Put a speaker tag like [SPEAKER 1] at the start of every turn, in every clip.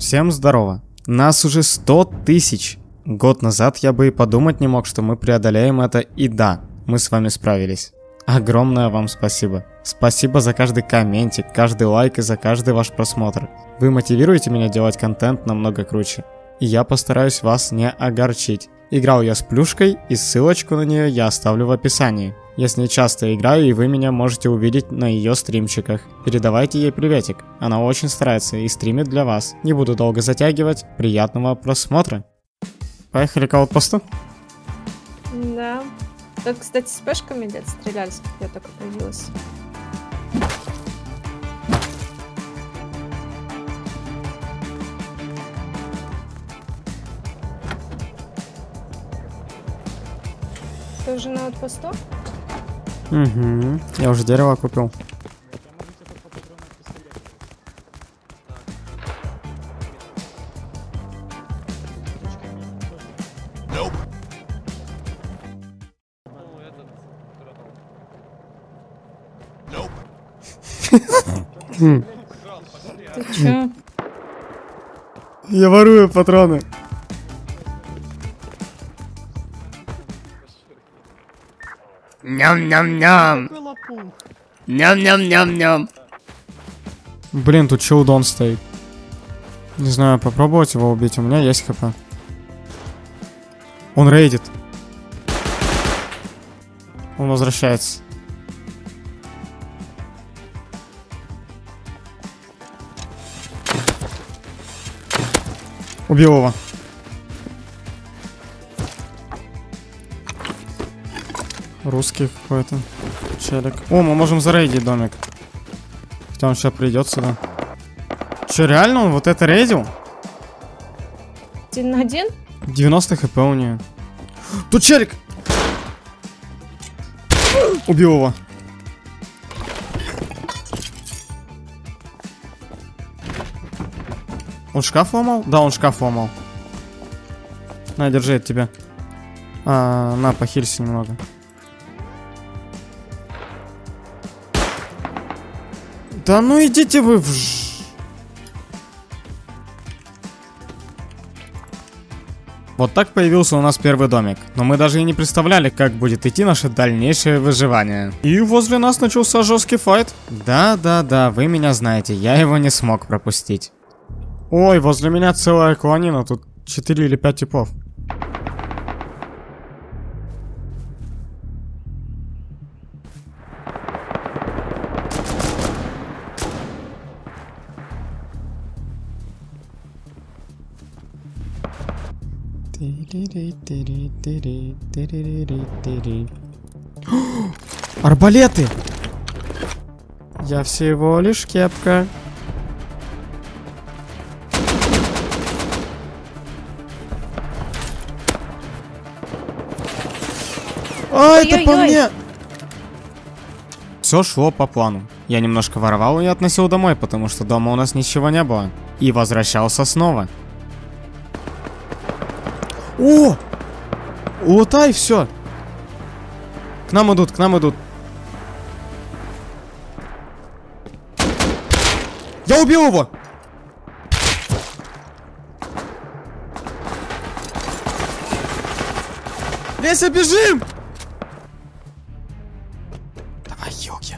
[SPEAKER 1] Всем здорово. Нас уже 100 тысяч. Год назад я бы и подумать не мог, что мы преодолеем это, и да, мы с вами справились. Огромное вам спасибо. Спасибо за каждый комментик, каждый лайк и за каждый ваш просмотр. Вы мотивируете меня делать контент намного круче. И я постараюсь вас не огорчить. Играл я с плюшкой, и ссылочку на нее я оставлю в описании. Я с ней часто играю, и вы меня можете увидеть на ее стримчиках. Передавайте ей приветик. Она очень старается и стримит для вас. Не буду долго затягивать. Приятного просмотра. Поехали к аутпосту.
[SPEAKER 2] Да. Тут, кстати, с пешками где-то стрелялись, как я только появилась. Ты уже на аутпосту?
[SPEAKER 1] Угу. Я уже дерево купил.
[SPEAKER 2] Ты чё?
[SPEAKER 1] Я ворую патроны.
[SPEAKER 3] Ням-ням-ням. Ням-ням-ням-ням.
[SPEAKER 1] Блин, тут чудон стоит. Не знаю, попробовать его убить. У меня есть хп. Он рейдит. Он возвращается. Убил его. Русский какой-то. Челик. О, мы можем зарейдить домик. Хотя он сейчас придет сюда. Че, реально он вот это рейдил?
[SPEAKER 2] Один на один?
[SPEAKER 1] 90 хп у нее. Тут челик! Убил его. Он шкаф ломал? Да, он шкаф ломал. На, держи это тебе. А, на, похилься немного. Да ну идите вы в... Вот так появился у нас первый домик. Но мы даже и не представляли, как будет идти наше дальнейшее выживание. И возле нас начался жесткий файт. Да-да-да, вы меня знаете, я его не смог пропустить. Ой, возле меня целая кланина, тут 4 или 5 типов. Арбалеты! Я всего лишь кепка. А, это по мне! Все шло по плану. Я немножко воровал и относил домой, потому что дома у нас ничего не было. И возвращался снова. О! Лутай, все. К нам идут, к нам идут. Я убил его! Леся, бежим! Давай, Йоги.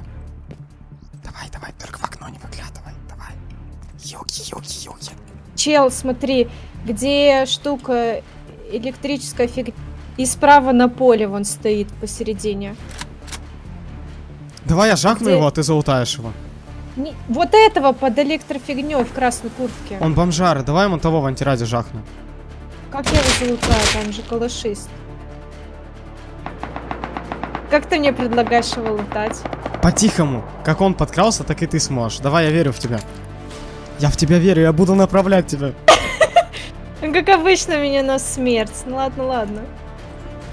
[SPEAKER 1] Давай, давай, только в окно не выглядывай. Давай. Йоги, йоги, йоги.
[SPEAKER 2] Чел, смотри, где штука электрическая фиг... И справа на поле вон стоит посередине.
[SPEAKER 1] Давай я жахну
[SPEAKER 2] Где?
[SPEAKER 1] его, а ты залутаешь его.
[SPEAKER 2] Не- Вот этого под электрофигней в красной куртке.
[SPEAKER 1] Он бомжар, давай ему того в антираде жахну.
[SPEAKER 2] Как я его залутаю? Там же калашист. Как ты мне предлагаешь его лутать?
[SPEAKER 1] По-тихому. Как он подкрался, так и ты сможешь. Давай, я верю в тебя. Я в тебя верю, я буду направлять тебя.
[SPEAKER 2] Как обычно, меня на смерть. Ну ладно, ладно.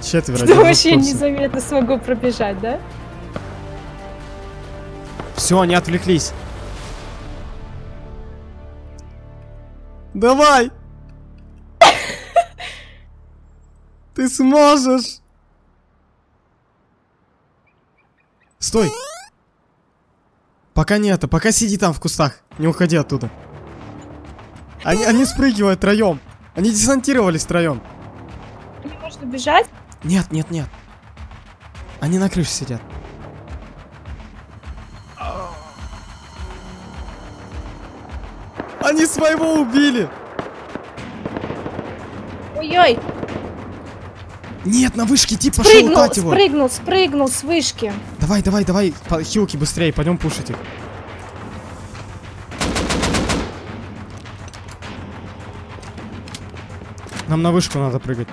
[SPEAKER 1] Четверо. В
[SPEAKER 2] вообще незаметно смогу пробежать, да?
[SPEAKER 1] Все, они отвлеклись. Давай! Ты сможешь! Стой! Пока не это, пока сиди там в кустах. Не уходи оттуда. Они, они спрыгивают троем. Они десантировались троем.
[SPEAKER 2] Не можно бежать?
[SPEAKER 1] Нет, нет, нет. Они на крыше сидят. Они своего убили!
[SPEAKER 2] Ой-ой,
[SPEAKER 1] Нет, на вышке тип пошел лутать его.
[SPEAKER 2] спрыгнул, спрыгнул с вышки.
[SPEAKER 1] Давай, давай, давай, хилки быстрее, пойдем пушить их. Нам на вышку надо прыгать.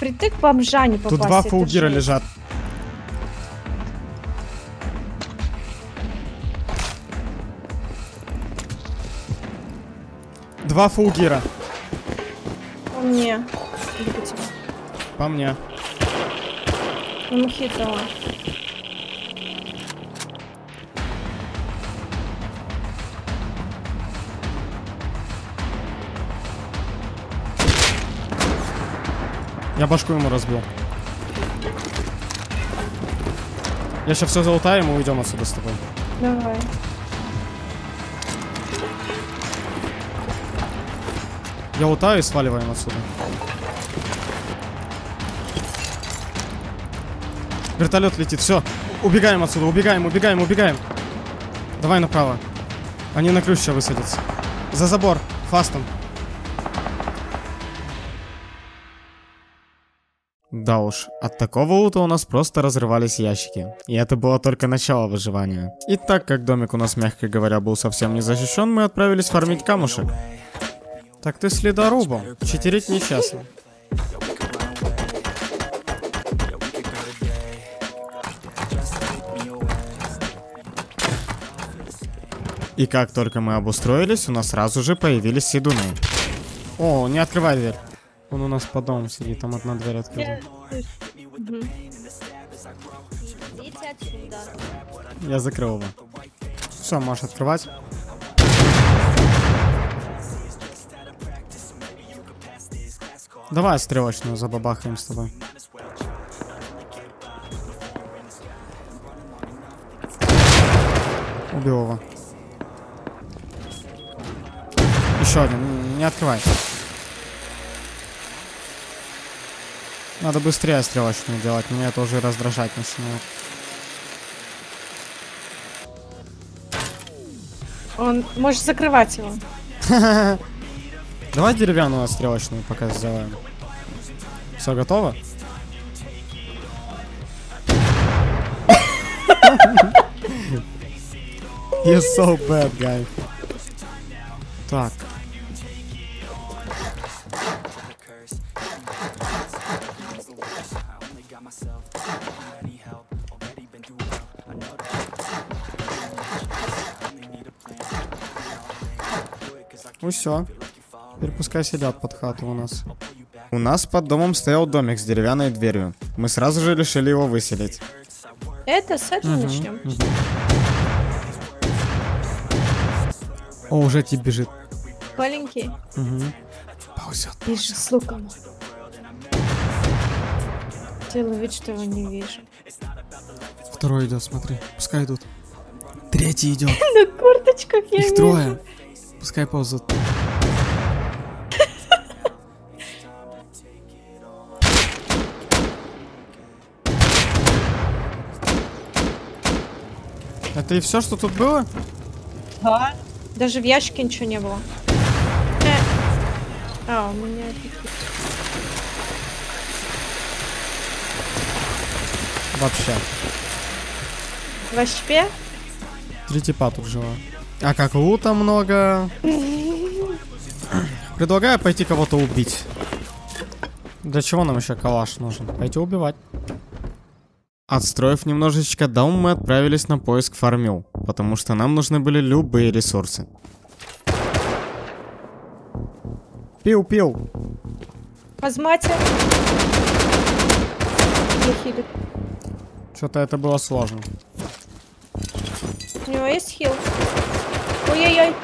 [SPEAKER 2] Притык бомжа не попасть.
[SPEAKER 1] Тут два
[SPEAKER 2] жесть.
[SPEAKER 1] лежат. Два фулгира.
[SPEAKER 2] По мне. По тебе?
[SPEAKER 1] По мне.
[SPEAKER 2] Ну, хитрого.
[SPEAKER 1] Я башку ему разбил. Я сейчас все залутаю, и мы уйдем отсюда с тобой.
[SPEAKER 2] Давай.
[SPEAKER 1] Я лутаю и сваливаем отсюда. Вертолет летит, все. Убегаем отсюда, убегаем, убегаем, убегаем. Давай направо. Они на ключ сейчас высадятся. За забор, фастом. Да уж, от такого лута у нас просто разрывались ящики. И это было только начало выживания. И так как домик у нас, мягко говоря, был совсем не защищен, мы отправились фармить камушек. Так ты следорубом. Читерить нечестно. И как только мы обустроились, у нас сразу же появились седуны. О, не открывай дверь. Он у нас под домом сидит, там одна дверь открыта. Я закрыл его. Все, можешь открывать. Давай стрелочную забабахаем с тобой. Убил его. Еще один. Не открывай. Надо быстрее стрелочную делать, меня это уже раздражать начинает.
[SPEAKER 2] Он может закрывать его.
[SPEAKER 1] Давай деревянную стрелочную пока сделаем. Все готово? You're so bad, guy. Так. Ну все. Теперь пускай сидят под хату у нас. У нас под домом стоял домик с деревянной дверью. Мы сразу же решили его выселить.
[SPEAKER 2] Это с этого начнем.
[SPEAKER 1] О, уже тип бежит.
[SPEAKER 2] Маленький.
[SPEAKER 1] Угу. Ползет.
[SPEAKER 2] Вижу с луком. Делаю вид, что его не вижу.
[SPEAKER 1] Второй идет, смотри. Пускай идут. Третий идет.
[SPEAKER 2] На курточках я
[SPEAKER 1] Их
[SPEAKER 2] вижу.
[SPEAKER 1] трое. Пускай ползут. Это и все, что тут было?
[SPEAKER 2] Да. Даже в ящике ничего не было. Э. А, у меня...
[SPEAKER 1] Вообще.
[SPEAKER 2] В HP?
[SPEAKER 1] Три типа тут жила. А как лута много. Предлагаю пойти кого-то убить. Для чего нам еще калаш нужен? Пойти убивать. Отстроив немножечко дом, мы отправились на поиск фармил, потому что нам нужны были любые ресурсы. Пил-пил.
[SPEAKER 2] Хилит.
[SPEAKER 1] Что-то это было сложно.
[SPEAKER 2] У него есть хил? Ой-ой-ой.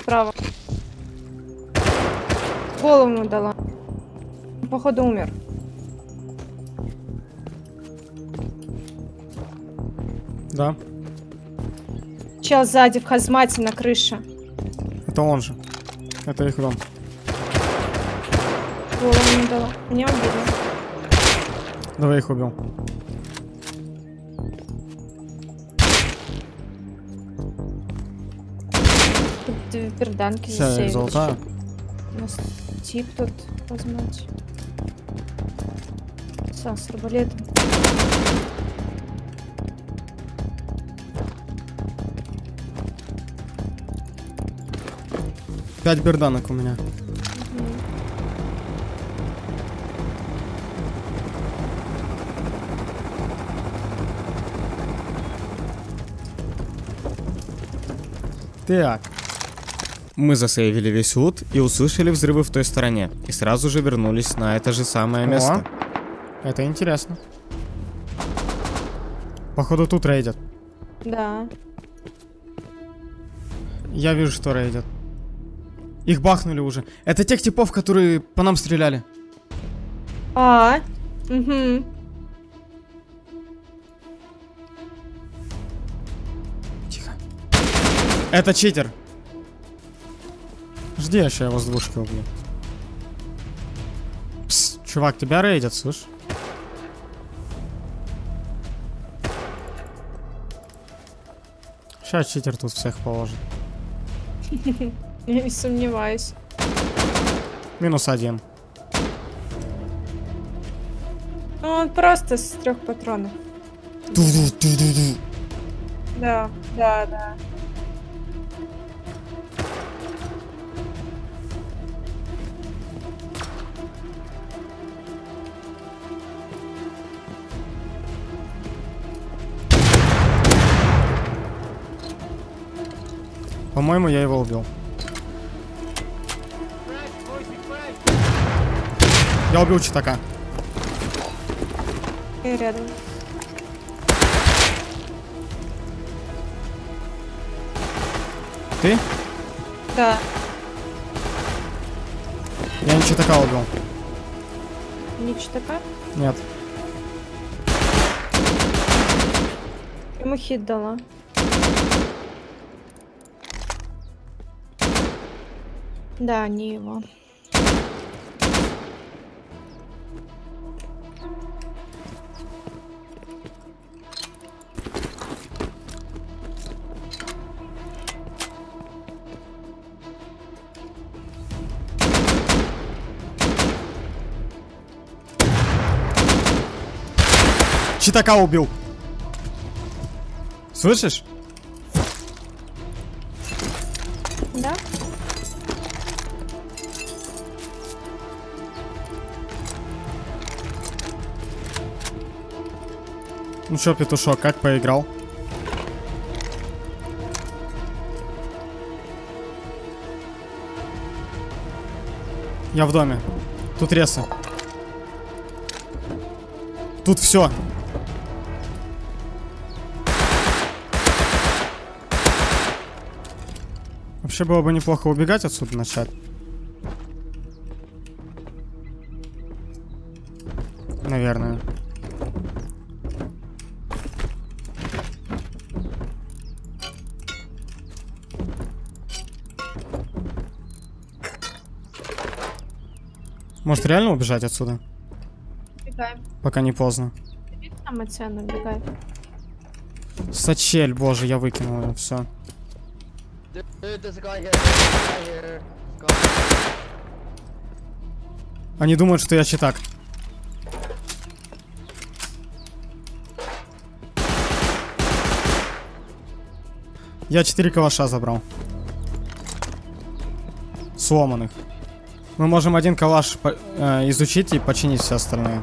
[SPEAKER 2] Справа. голову ему дала. Походу умер.
[SPEAKER 1] Да,
[SPEAKER 2] Чел сзади в хазмате на крыше.
[SPEAKER 1] это он же. Это их дом.
[SPEAKER 2] Голову ему дала. Меня убили.
[SPEAKER 1] Двоих убил.
[SPEAKER 2] Тут две перданки засейвили.
[SPEAKER 1] золотая.
[SPEAKER 2] У нас тип тут в хазмате. Са, с арбалетом.
[SPEAKER 1] Пять берданок у меня. Так. Мы засейвили весь лут и услышали взрывы в той стороне. И сразу же вернулись на это же самое
[SPEAKER 3] О.
[SPEAKER 1] место. Это интересно. Походу тут рейдят.
[SPEAKER 2] Да.
[SPEAKER 1] Я вижу, что рейдят. Их бахнули уже. Это тех типов, которые по нам стреляли.
[SPEAKER 2] А, угу.
[SPEAKER 1] Тихо. Это читер. Жди, я ща его с двушки убью. Пс, чувак, тебя рейдят, слышь? Сейчас читер тут всех положит.
[SPEAKER 2] Я не сомневаюсь.
[SPEAKER 1] Минус один.
[SPEAKER 2] Ну, он просто с трех патронов. Да, да, да.
[SPEAKER 1] По-моему, я его убил. Я убил читака.
[SPEAKER 2] И рядом.
[SPEAKER 1] Ты?
[SPEAKER 2] Да.
[SPEAKER 1] Я не читака убил.
[SPEAKER 2] Ничего такая.
[SPEAKER 1] Нет.
[SPEAKER 2] Ему хит дала. Да, не его.
[SPEAKER 1] Читака убил. Слышишь? Ну чё, петушок, как поиграл? Я в доме. Тут ресы. Тут все. Вообще было бы неплохо убегать отсюда начать. Наверное. Может реально убежать отсюда?
[SPEAKER 2] Бегаем.
[SPEAKER 1] Пока не поздно. Сачель, боже, я выкинул ее, все.
[SPEAKER 3] Here. Guy.
[SPEAKER 1] Они думают, что я читак. Я 4 калаша забрал. Сломанных. Мы можем один калаш э, изучить и починить все остальные.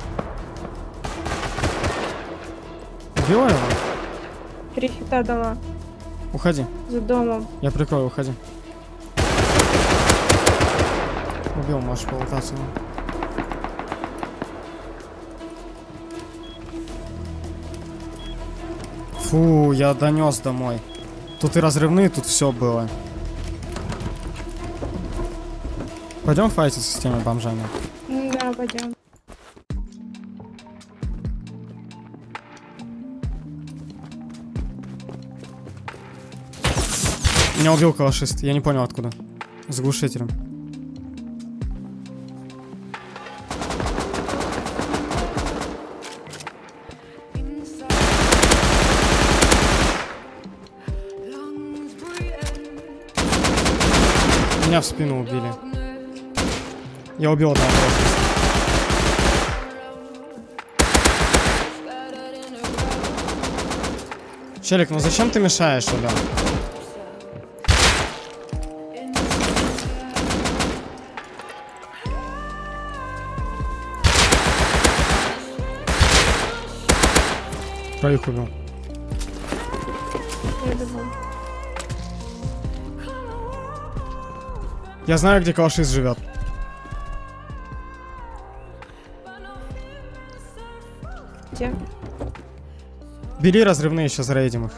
[SPEAKER 1] Убила его?
[SPEAKER 2] Три хита дала.
[SPEAKER 1] Уходи.
[SPEAKER 2] За домом.
[SPEAKER 1] Я прикрою, уходи. Убил, можешь полутаться. Фу, я донес домой. Тут и разрывные, тут все было. Пойдем файтиться с теми бомжами.
[SPEAKER 2] Да, пойдем.
[SPEAKER 1] Меня убил калашист, я не понял откуда. С глушителем. Меня в спину убили. Я убил одного. Челик, ну зачем ты мешаешь, Оля? Троих убил.
[SPEAKER 2] Я
[SPEAKER 1] знаю, где калашист живет. Бери разрывные, сейчас зарейдим их.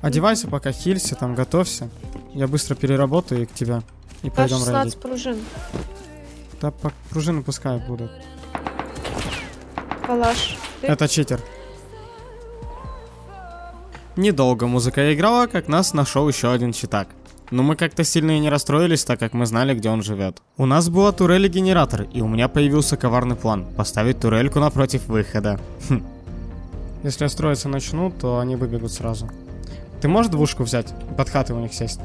[SPEAKER 1] Одевайся пока, хилься, там, готовься. Я быстро переработаю и к тебе. И
[SPEAKER 2] Да,
[SPEAKER 1] пойдем
[SPEAKER 2] 16
[SPEAKER 1] рейдить.
[SPEAKER 2] пружин.
[SPEAKER 1] Да, по- пружины пускай будут.
[SPEAKER 2] Калаш. Ты?
[SPEAKER 1] Это читер. Недолго музыка играла, как нас нашел еще один читак. Но мы как-то сильно и не расстроились, так как мы знали, где он живет. У нас была турель и генератор, и у меня появился коварный план – поставить турельку напротив выхода. Хм. Если я строиться начну, то они выбегут сразу. Ты можешь двушку взять и под хаты у них сесть?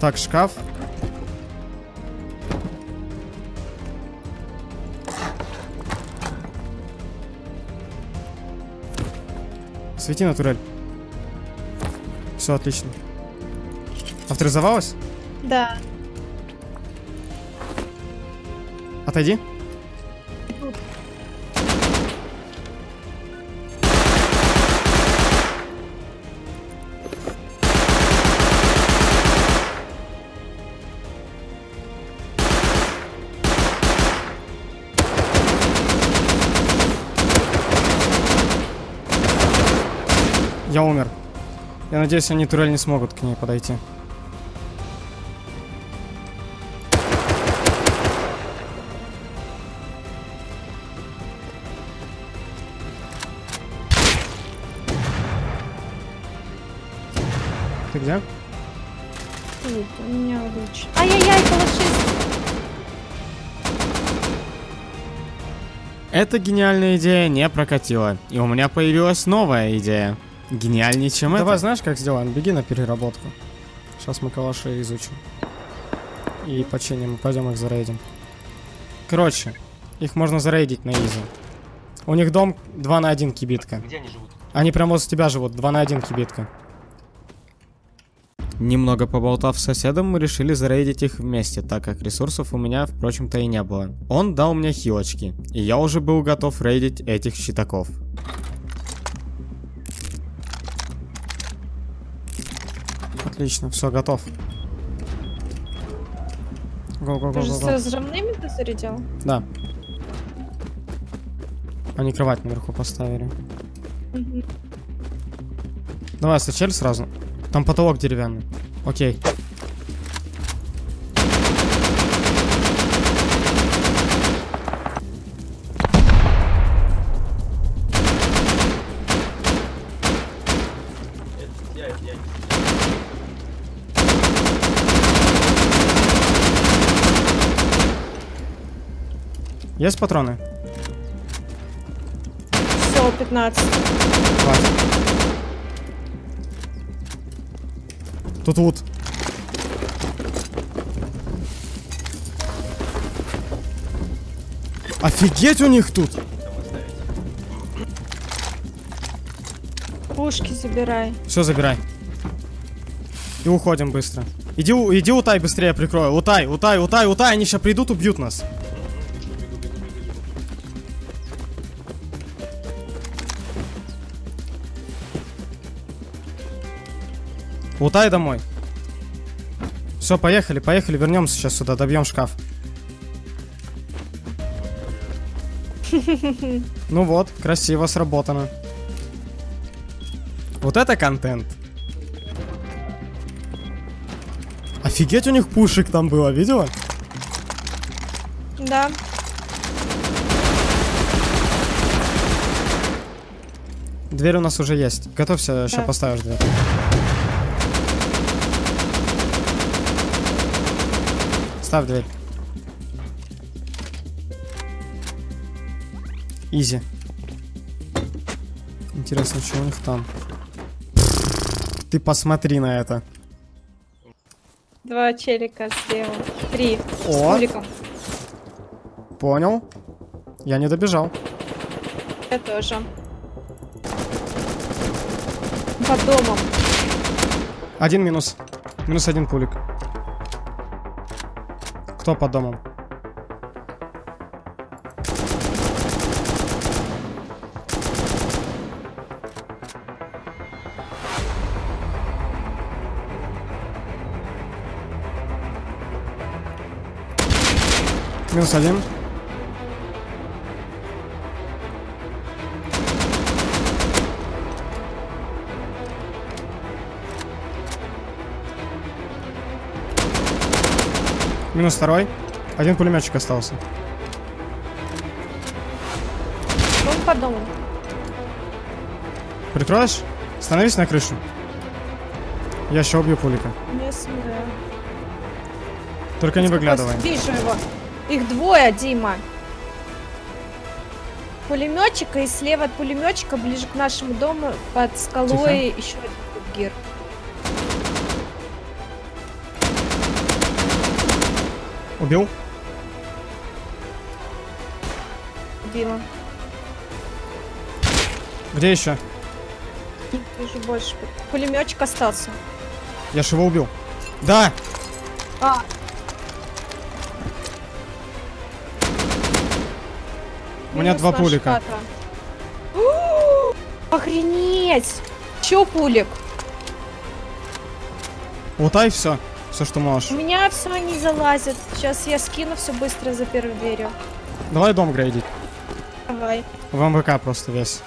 [SPEAKER 1] Так, шкаф. Свети на турель. Все отлично. Авторизовалась?
[SPEAKER 2] Да.
[SPEAKER 1] Отойди. Я надеюсь, они турель не смогут к ней подойти. Ты где?
[SPEAKER 2] Тут, у меня луч. Ай-яй-яй, калашист.
[SPEAKER 1] Эта гениальная идея не прокатила, и у меня появилась новая идея. Гениальнее, чем это. Давай, знаешь, как сделаем? Беги на переработку. Сейчас мы калаши изучим. И починим, и пойдем их зарейдим. Короче, их можно зарейдить на изи. У них дом 2 на 1 кибитка.
[SPEAKER 4] Где они живут?
[SPEAKER 1] Они прямо возле тебя живут, 2 на 1 кибитка. Немного поболтав с соседом, мы решили зарейдить их вместе, так как ресурсов у меня, впрочем-то, и не было. Он дал мне хилочки, и я уже был готов рейдить этих щитаков. Отлично, все, готов. го го
[SPEAKER 2] Ты
[SPEAKER 1] го
[SPEAKER 2] же
[SPEAKER 1] го
[SPEAKER 2] с
[SPEAKER 1] го
[SPEAKER 2] разрывными ты зарядил?
[SPEAKER 1] Да. Они кровать наверху поставили.
[SPEAKER 2] Мгм.
[SPEAKER 1] Давай, сачель сразу. Там потолок деревянный. Окей. Есть патроны?
[SPEAKER 2] Все, 15.
[SPEAKER 1] Хватит. Тут вот. Офигеть у них тут!
[SPEAKER 2] Пушки забирай.
[SPEAKER 1] Все, забирай. И уходим быстро. Иди, иди утай быстрее прикрою. Утай, утай, утай, утай, они сейчас придут, убьют нас. Лутай домой. Все, поехали, поехали, вернемся сейчас сюда, добьем шкаф. Ну вот, красиво сработано. Вот это контент. Офигеть, у них пушек там было, видела?
[SPEAKER 2] Да.
[SPEAKER 1] Дверь у нас уже есть. Готовься,
[SPEAKER 2] да.
[SPEAKER 1] сейчас поставишь дверь. Ставь дверь. Изи. Интересно, что у них там? Ты посмотри на это.
[SPEAKER 2] Два челика слева. Три. С
[SPEAKER 1] О.
[SPEAKER 2] куликом.
[SPEAKER 1] Понял. Я не добежал.
[SPEAKER 2] Я тоже. Под домом.
[SPEAKER 1] Один минус. Минус один пулик. Кто под домом? Минус один. Минус второй. Один пулеметчик остался.
[SPEAKER 2] Он под домом.
[SPEAKER 1] Прикроешь? Становись на крышу. Я еще убью пулика.
[SPEAKER 2] Не СМГ.
[SPEAKER 1] Только не выглядывай.
[SPEAKER 2] Вижу его. Их двое, Дима. Пулеметчика и слева от пулеметчика, ближе к нашему дому, под скалой еще один гир.
[SPEAKER 1] Убил?
[SPEAKER 2] Убила.
[SPEAKER 1] Где еще?
[SPEAKER 2] Не вижу больше. Пулеметчик остался.
[SPEAKER 1] Я ж его убил. Да!
[SPEAKER 2] А.
[SPEAKER 1] У меня
[SPEAKER 2] Минус
[SPEAKER 1] два пулика.
[SPEAKER 2] Охренеть! Че пулик?
[SPEAKER 1] Лутай все. Все, что
[SPEAKER 2] У
[SPEAKER 1] можешь.
[SPEAKER 2] меня все не залазит. Сейчас я скину все быстро за первой дверью.
[SPEAKER 1] Давай дом грейдить.
[SPEAKER 2] Давай.
[SPEAKER 1] В МВК просто весь.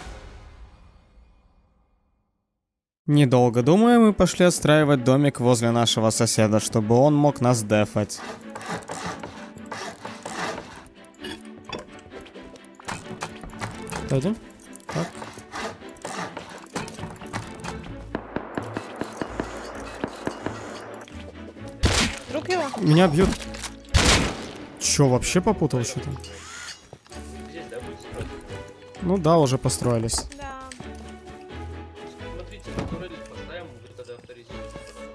[SPEAKER 1] Недолго думая, мы пошли отстраивать домик возле нашего соседа, чтобы он мог нас дефать. Пойдем. Меня бьют. Чё, вообще попутал что-то?
[SPEAKER 4] Здесь, да, будет строить?
[SPEAKER 1] Ну да, уже построились.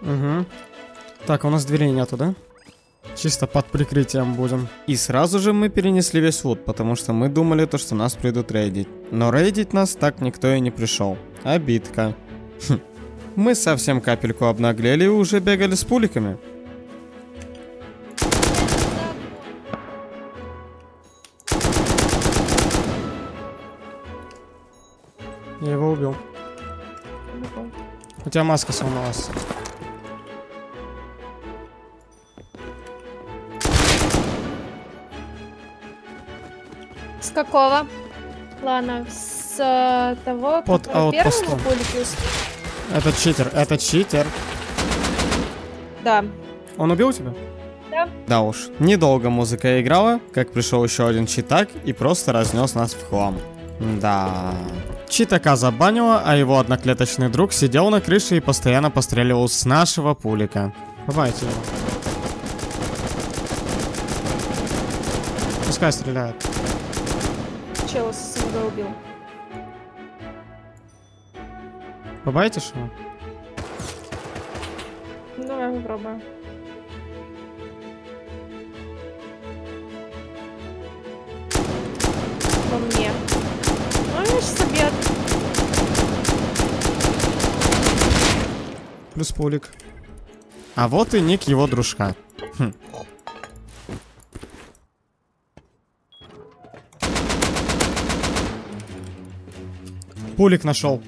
[SPEAKER 1] Угу. Так, у нас дверей нету, да? Чисто под прикрытием будем. И сразу же мы перенесли весь лут, потому что мы думали то, что нас придут рейдить. Но рейдить нас так никто и не пришел. Обидка. Хм. Мы совсем капельку обнаглели и уже бегали с пуликами. Убил. У тебя маска сломалась.
[SPEAKER 2] С какого? Ладно, с э, того,
[SPEAKER 1] Под
[SPEAKER 2] пулики ус-
[SPEAKER 1] Это читер, это читер.
[SPEAKER 2] Да.
[SPEAKER 1] Он убил тебя?
[SPEAKER 2] Да.
[SPEAKER 1] Да уж. Недолго музыка играла, как пришел еще один читак и просто разнес нас в хлам. Да. Читака забанила, а его одноклеточный друг сидел на крыше и постоянно постреливал с нашего пулика. Бывайте его. Пускай стреляет.
[SPEAKER 2] Чел с СМГ убил.
[SPEAKER 1] Бывайте его?
[SPEAKER 2] Ну, давай попробуем.
[SPEAKER 1] Плюс пулик. А вот и ник его дружка. Хм. Пулик нашел.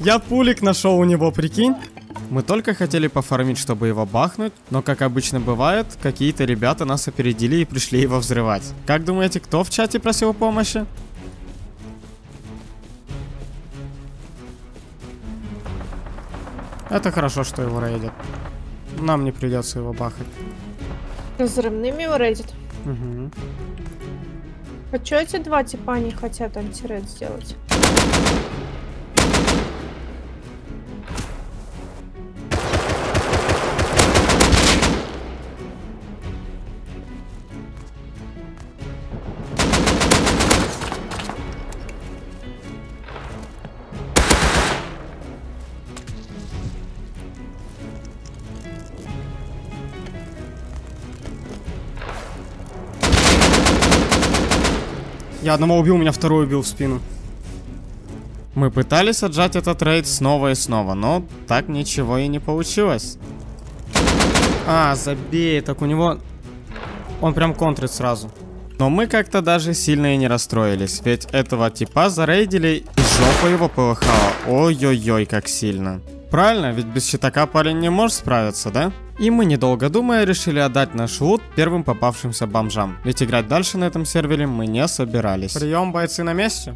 [SPEAKER 1] Я пулик нашел у него, прикинь.
[SPEAKER 3] Мы только хотели пофармить, чтобы его бахнуть, но, как обычно бывает, какие-то ребята нас опередили и пришли его взрывать. Как думаете, кто в чате просил помощи? Это хорошо, что его рейдят. Нам не придется его бахать.
[SPEAKER 2] Взрывными его рейдит.
[SPEAKER 3] Угу.
[SPEAKER 2] А чё эти два типа не хотят антирейд сделать?
[SPEAKER 3] Я одного убил, меня второй убил в спину. Мы пытались отжать этот рейд снова и снова, но так ничего и не получилось. А, забей, так у него... Он прям контрит сразу. Но мы как-то даже сильно и не расстроились, ведь этого типа зарейдили и жопа его полыхала. Ой-ой-ой, как сильно. Правильно, ведь без щитака парень не может справиться, да? И мы, недолго думая, решили отдать наш лут первым попавшимся бомжам. Ведь играть дальше на этом сервере мы не собирались. Прием, бойцы на месте.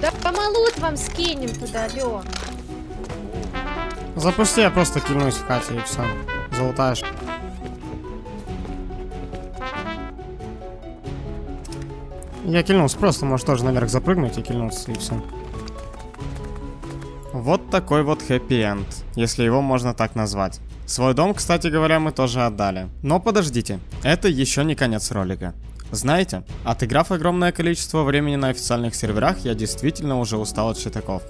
[SPEAKER 2] Да помолот вам скинем туда, алё.
[SPEAKER 3] Запусти, я просто кильнусь в хате и все. Залутаешь. Я кильнулся, просто можешь тоже наверх запрыгнуть и кильнуться, и все. Вот такой вот хэппи-энд, если его можно так назвать. Свой дом, кстати говоря, мы тоже отдали. Но подождите, это еще не конец ролика. Знаете, отыграв огромное количество времени на официальных серверах, я действительно уже устал от щитаков.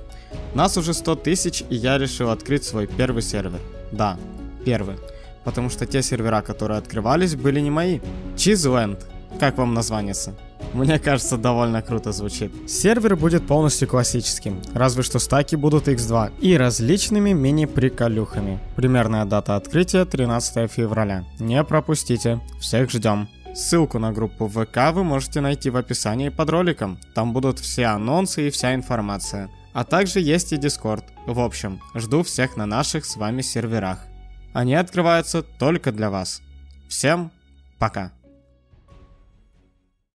[SPEAKER 3] Нас уже 100 тысяч, и я решил открыть свой первый сервер. Да, первый. Потому что те сервера, которые открывались, были не мои. Чизленд. Как вам название? Мне кажется, довольно круто звучит. Сервер будет полностью классическим, разве что стаки будут x2 и различными мини-приколюхами. Примерная дата открытия 13 февраля. Не пропустите, всех ждем. Ссылку на группу ВК вы можете найти в описании под роликом. Там будут все анонсы и вся информация. А также есть и Discord. В общем, жду всех на наших с вами серверах. Они открываются только для вас. Всем пока.